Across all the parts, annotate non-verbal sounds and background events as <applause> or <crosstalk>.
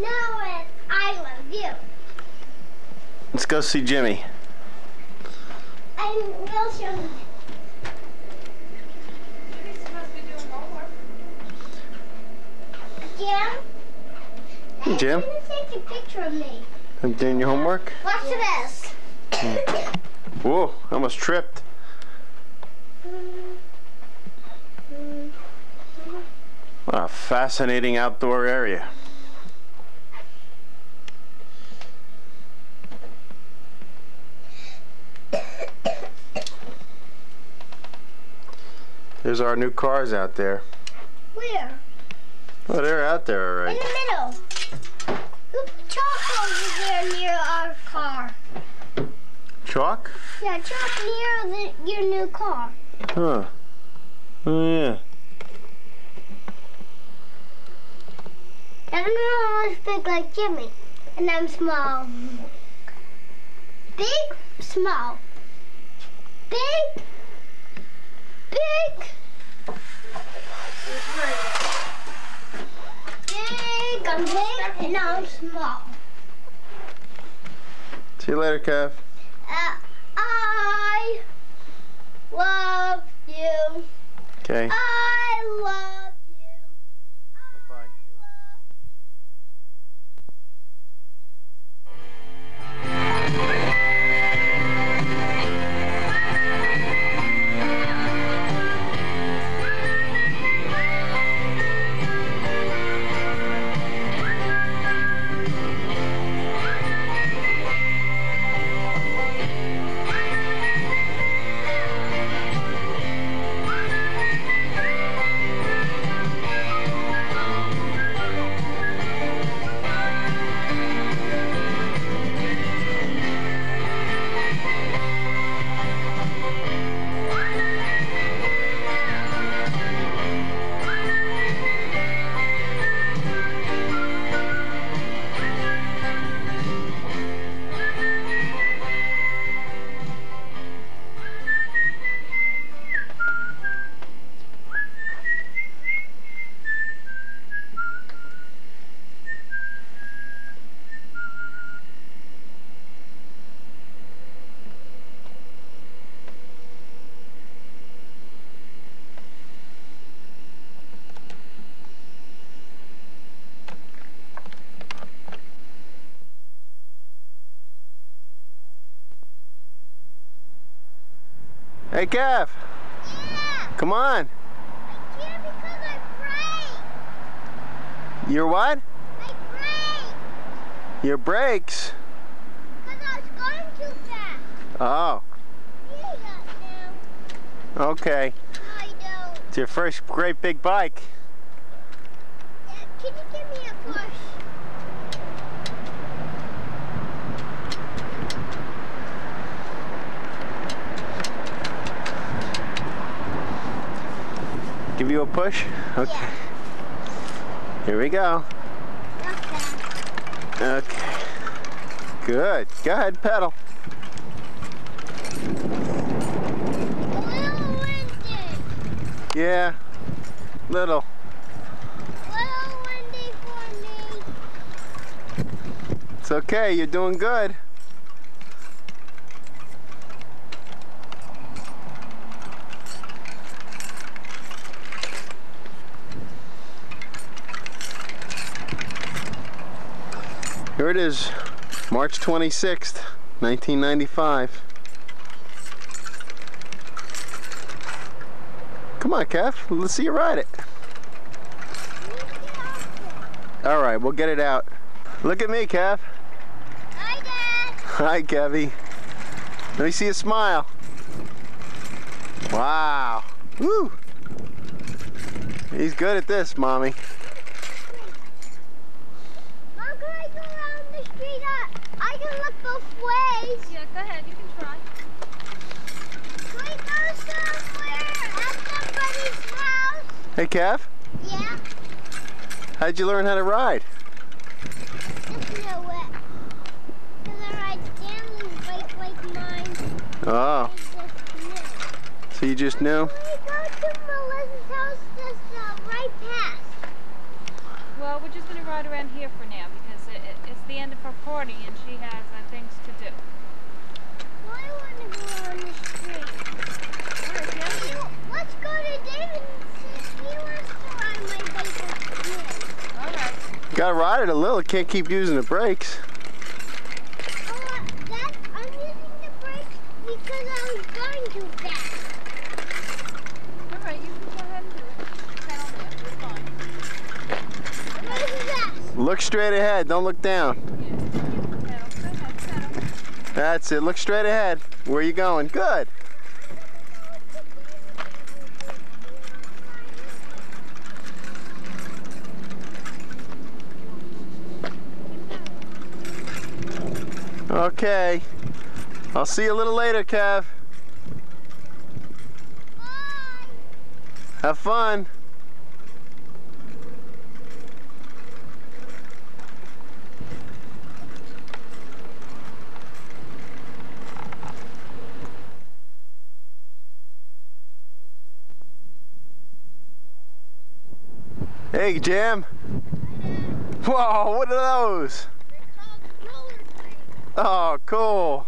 No, it's I love you. Let's go see Jimmy. I will show you. Jimmy's supposed to be doing homework. Jim? Jim. Take a picture of me. I'm doing your homework. Watch this. Mm. Whoa, I almost tripped. What a fascinating outdoor area. There's our new cars out there. Where? Oh, they're out there already. In the middle. Who put chalk over there near our car? Chalk? Yeah, chalk near the, your new car. Huh. Oh, yeah. I'm almost big like Jimmy, and I'm small. Big, small. Big, big. Big, I'm big, and I'm small. See you later, Kev. Uh, I love you. Okay. I love Hey, Kev. Yeah, Come on. I can't because I brake. Your what? I brake Your brakes. because I was going too fast. Oh, Yeah, okay. I don't. It's your first great big bike. Yeah, can you give me a push? Give you a push? Okay. Yeah. Here we go. Okay. Okay. Good. Go ahead, pedal. Little. Yeah. Little. Little windy for me. It's okay. You're doing good. Here it is, March 26th, 1995. Come on, Kev. Let's see you ride it. You get off there. All right, we'll get it out. Look at me, Kev. Hi, Dad. Hi, Kevy. Let me see a smile. Wow. Woo. He's good at this, Mommy. Mom, can I go around the street? I, I can look both ways. Yeah, go ahead. You can try. Can we go somewhere at somebody's house? Hey, Kev. Yeah, How'd you learn how to ride? just know it. Because I ride Stanley's bike like mine. Oh, I just knew. so you just knew? We go to Melissa's house just uh, right past? Well, we're just going to ride around here for now because the end of her party and she has uh, things to do. Well, I want to go on the street. Alright, can you? Let's go to David and he wants to ride my bike with me. Alright. Gotta ride it a little. Can't keep using the brakes. Uh, Dad, I'm using the brakes because I was going too fast. Alright, you can go ahead and do it. Pedal there, you're fine. What is that? Look straight ahead. Don't look down. That's it. Look straight ahead. Where are you going? Good. Okay. I'll see you a little later, Kev. Bye. Have fun. Hey, Jim. Whoa, what are those? They're called rollerblades. Oh, cool.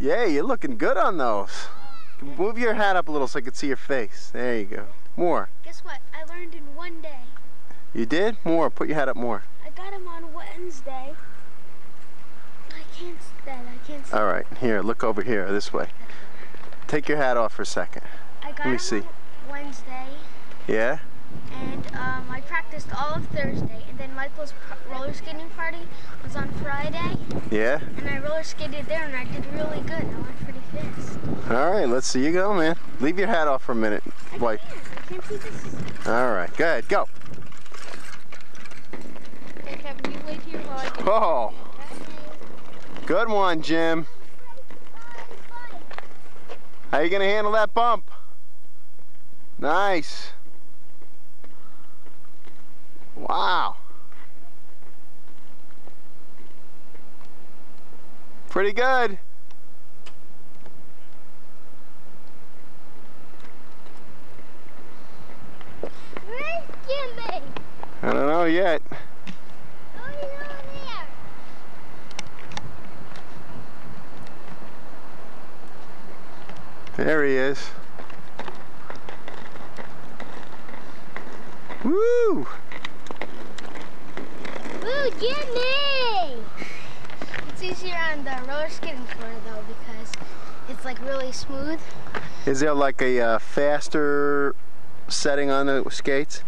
Yeah, you're looking good on those. Move your hat up a little so I can see your face. There you go. More. Guess what? I learned in one day. You did? More. Put your hat up more. I got them on Wednesday. I can't stand. I can't stand. All right. Here, look over here, this way. Take your hat off for a second. I got let me see. Wednesday, Yeah? And um, I practiced all of Thursday, and then Michael's pr- roller skating party was on Friday, Yeah? and I roller skated there, and I did really good. I went pretty fast. All right, let's see you go, man. Leave your hat off for a minute. I Wipe. can't. I can't see this. All right, go ahead, go. Okay, Kevin, you wait here while I get Oh, good one, Jim. How you gonna handle that bump? Nice. Wow. Pretty good. Where's Jimmy? I don't know yet. There he is. Woo! Ooh, Jimmy! It's easier on the roller skating floor though because it's like really smooth. Is there like a uh, faster setting on the skates?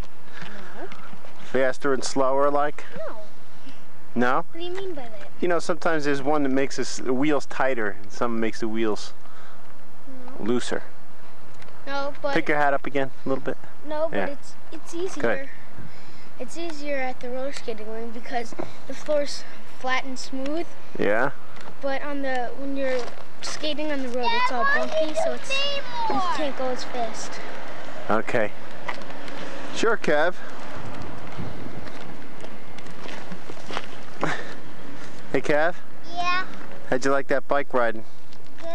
No. Faster and slower like? No. No? What do you mean by that? You know, sometimes there's one that makes the the wheels tighter and some makes the wheels No. looser. No, but Pick your hat up again a little bit. no, but Yeah. it's it's easier. It's easier at the roller skating ring because the floor's flat and smooth. Yeah? But on the when you're skating on the road, it's all bumpy, so it's you can't go as fast. Okay. Sure, Kev. Hey, Kev. Yeah, How'd you like that bike riding? good.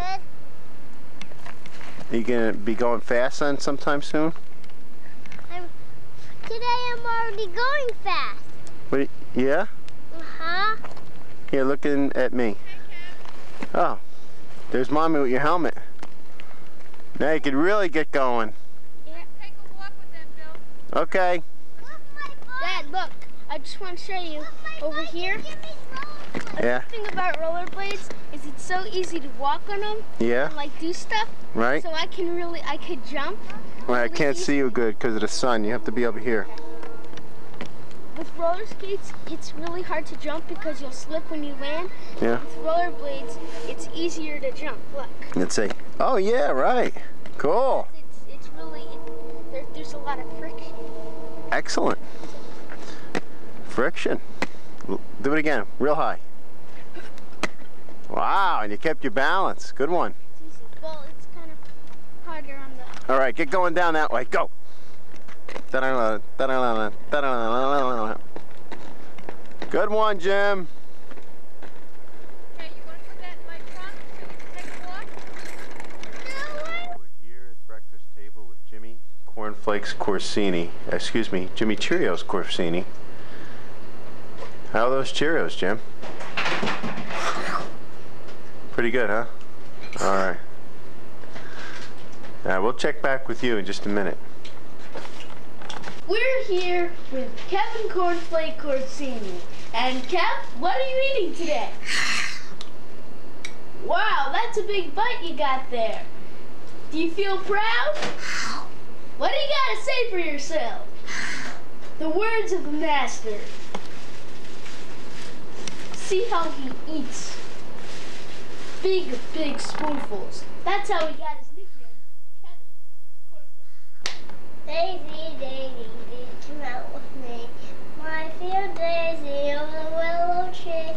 Are you gonna be going fast on sometime soon? Today I'm already going fast. What? Yeah? Uh huh. Here, looking at me. Oh, there's mommy with your helmet. Now you could really get going. Yeah, take a walk with them, Bill. Okay. Dad, look. I just want to show you over here. A Yeah. good thing about rollerblades is it's so easy to walk on them Yeah. and like do stuff. Right. So I can really, I could jump. Well, I can't see you good because of the sun. You have to be over here. With roller skates, it's really hard to jump because you'll slip when you land. Yeah. With rollerblades, it's easier to jump. Look. Let's see. Oh yeah, right. Cool. It's, it's really, it, there, there's a lot of friction. Excellent. Friction. Do it again, real high. Wow, and you kept your balance. Good one. It's easy. Well, it's kind of harder on the. All right, get going down that way. Go. Good one, Jim. Okay, you want to put that in my trunk so we can take a walk? We're here at breakfast table with Jimmy Cornflakes Corsini. Excuse me, Jimmy Cheerios Corsini. How are those Cheerios, Jim? Pretty good, huh? All right. We'll check back with you in just a minute. We're here with Kevin Cornflake Corsini. And Kev, what are you eating today? Wow, that's a big bite you got there. Do you feel proud? What do you got to say for yourself? The words of the master. See how he eats. Big, big spoonfuls. That's how he got his nickname, Kevin Cornflake. Daisy, Daisy, did you come with me? My field daisy over the willow tree.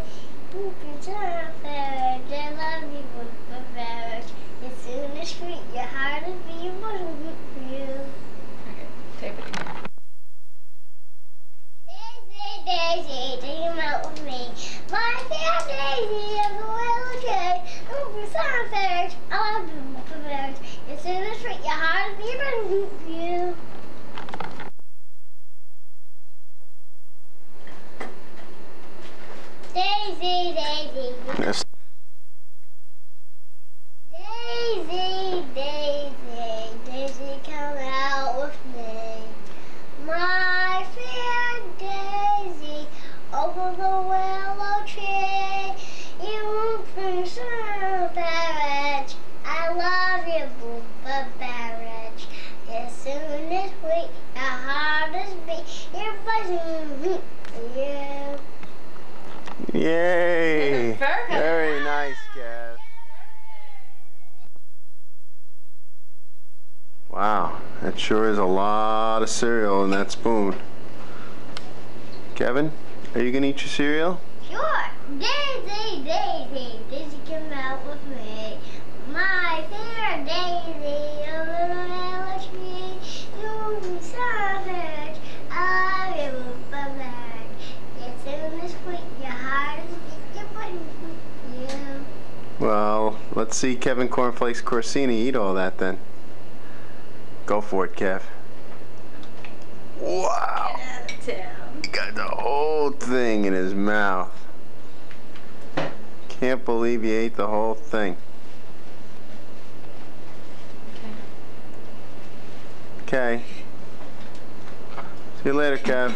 You can turn fair, I love you with the ferret. As soon as sweet, your heart will be wasn't good for you. Okay, tape it again. Daisy, Daisy, did you come out with me? My field daisy over the willow tree. You can turn fair, I love you with the ferret. As soon as sweet, your heart will be wasn't good for you. Daisy, Daisy, Yes. Daisy, Daisy, Daisy, come out with me. My fair Daisy, over the willow tree. You bring some barrage. I love you, Booba Barrage. As soon as we, your heart is beat, you're buzzing for. Yay! <laughs> Very. Very nice, ah, Kev. Wow, that sure is a lot of cereal in that spoon. Kevin, are you gonna eat your cereal? Sure. Daisy, Daisy, Daisy, come out with me. My fair Daisy, over the tree. You savage, I will be back. As soon as quick, your heart is beat, your button, you. Well, let's see Kevin Cornflakes Corsini eat all that then. Go for it, Kev. Wow! Out of town. Got the whole thing in his mouth. Can't believe he ate the whole thing. Okay. See you later, Kev.